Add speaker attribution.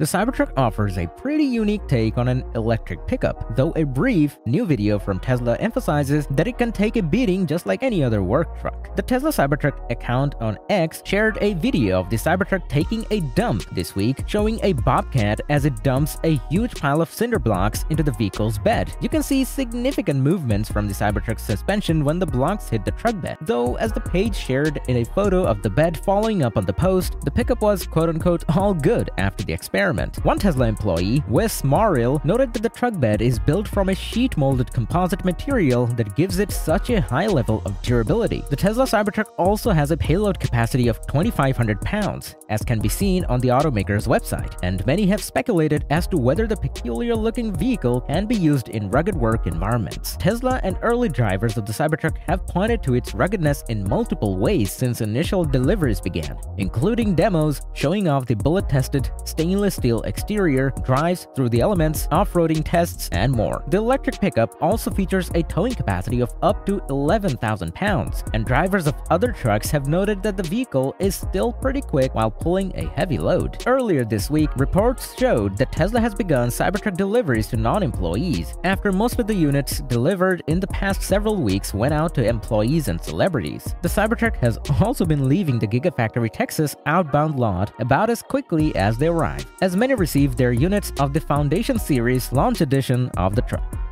Speaker 1: The Cybertruck offers a pretty unique take on an electric pickup, though a brief, new video from Tesla emphasizes that it can take a beating just like any other work truck. The Tesla Cybertruck account on X shared a video of the Cybertruck taking a dump this week, showing a Bobcat as it dumps a huge pile of cinder blocks into the vehicle's bed. You can see significant movements from the Cybertruck's suspension when the blocks hit the truck bed, though as the page shared in a photo of the bed following up on the post, the pickup was quote-unquote all good after the experiment experiment. One Tesla employee, Wes Morrill, noted that the truck bed is built from a sheet-molded composite material that gives it such a high level of durability. The Tesla Cybertruck also has a payload capacity of 2,500 pounds, as can be seen on the automaker's website, and many have speculated as to whether the peculiar-looking vehicle can be used in rugged work environments. Tesla and early drivers of the Cybertruck have pointed to its ruggedness in multiple ways since initial deliveries began, including demos showing off the bullet-tested stainless steel exterior, drives through the elements, off-roading tests, and more. The electric pickup also features a towing capacity of up to 11,000 pounds, and drivers of other trucks have noted that the vehicle is still pretty quick while pulling a heavy load. Earlier this week, reports showed that Tesla has begun Cybertruck deliveries to non-employees, after most of the units delivered in the past several weeks went out to employees and celebrities. The Cybertruck has also been leaving the Gigafactory Texas outbound lot about as quickly as they arrived as many received their units of the Foundation Series launch edition of the truck.